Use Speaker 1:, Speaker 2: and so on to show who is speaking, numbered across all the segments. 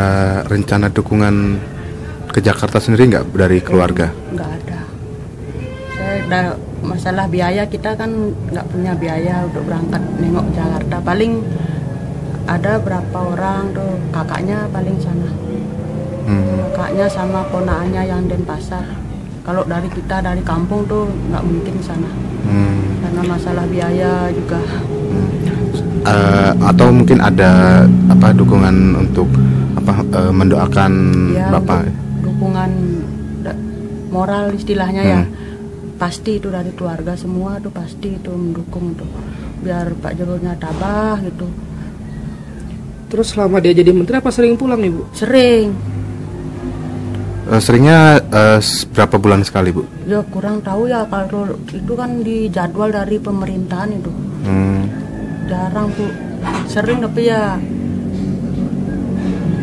Speaker 1: Eh, rencana dukungan ke Jakarta sendiri nggak dari keluarga?
Speaker 2: nggak ada. Saya ada masalah biaya kita kan nggak punya biaya untuk berangkat nengok Jakarta. Paling ada berapa orang tuh? Kakaknya paling sana.
Speaker 1: Hmm.
Speaker 2: kakaknya sama ponaannya yang Denpasar. Kalau dari kita dari kampung tuh nggak mungkin sana.
Speaker 1: Hmm.
Speaker 2: karena masalah biaya juga.
Speaker 1: Eh, atau mungkin ada apa dukungan untuk apa eh, mendoakan
Speaker 2: ya
Speaker 1: bapak?
Speaker 2: untuk dukungan moral istilahnya ya
Speaker 1: Hmm.
Speaker 2: pasti itu dari keluarga semua tuh pasti itu mendukung tuh biar Pak Jeronya tabah gitu
Speaker 3: Terus selama dia jadi menteri apa sering pulang ibu?
Speaker 2: sering
Speaker 1: Eh, seringnya s- berapa bulan sekali bu?
Speaker 2: ya kurang tahu ya kalau itu kan di jadwal dari pemerintahan itu
Speaker 1: Hmm.
Speaker 2: jarang bu sering tapi ya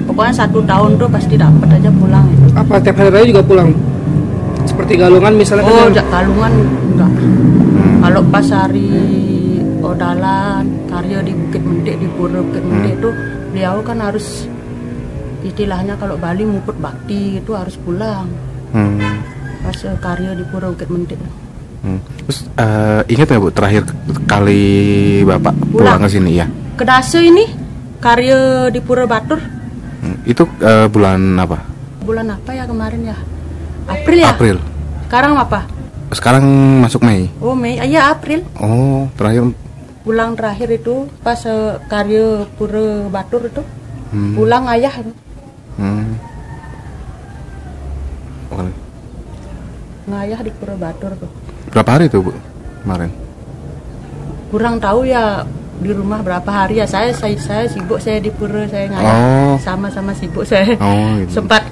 Speaker 2: pokoknya satu tahun tuh pasti dapat aja pulang itu
Speaker 3: Apa tiap hari raya juga pulang? Seperti galungan misalnya kan
Speaker 2: oh jak kalungan enggak kalau pas hari odalan karya di Bukit Mendik di Pura Bukit Mendik itu beliau kan harus istilahnya kalau Bali muput bakti itu harus pulang
Speaker 1: Hmm.
Speaker 2: pas eh, karya di Pura Bukit Mendik
Speaker 1: Hmm. Terus eh, ingat nggak bu terakhir kali bapak pulang,
Speaker 2: Pulang.
Speaker 1: ke sini ya?
Speaker 2: kedase ini karya di Pura Batur
Speaker 1: Hmm. Itu eh, bulan apa?
Speaker 2: bulan apa ya kemarin ya April ya
Speaker 1: April.
Speaker 2: sekarang apa
Speaker 1: Sekarang masuk Mei.
Speaker 2: oh Mei ah, iya April
Speaker 1: Oh terakhir.
Speaker 2: pulang terakhir itu pas eh, karya Pura Batur itu
Speaker 1: Hmm.
Speaker 2: pulang ayah
Speaker 1: Hmm. Oke.
Speaker 2: ngayah di Pura Batur tuh
Speaker 1: Berapa hari tuh bu kemarin?
Speaker 2: kurang tahu ya di rumah berapa hari ya saya saya, saya sibuk saya di pura saya ngayah
Speaker 1: Oh.
Speaker 2: sama-sama sibuk saya
Speaker 1: Oh, gitu.
Speaker 2: sempat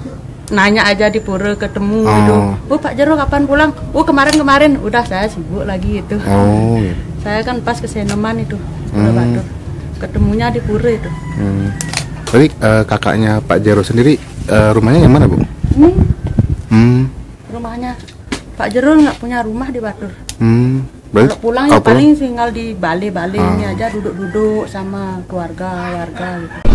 Speaker 2: nanya aja di pura ketemu
Speaker 1: Oh.
Speaker 2: gitu oh Pak Jero kapan pulang oh kemarin kemarin udah saya sibuk lagi itu
Speaker 1: Oh. gitu.
Speaker 2: saya kan pas ke Seneman itu
Speaker 1: Hmm.
Speaker 2: Batur ketemunya di pura itu
Speaker 1: Hmm. Jadi eh, kakaknya Pak Jero sendiri eh, rumahnya yang mana bu?
Speaker 2: hmm,
Speaker 1: Hmm.
Speaker 2: rumahnya Pak Jero nggak punya rumah di Batur
Speaker 1: Hmm. Berarti
Speaker 2: kalau pulang ya paling tinggal di Bali Bali ini
Speaker 1: Ah.
Speaker 2: aja duduk-duduk sama keluarga warga gitu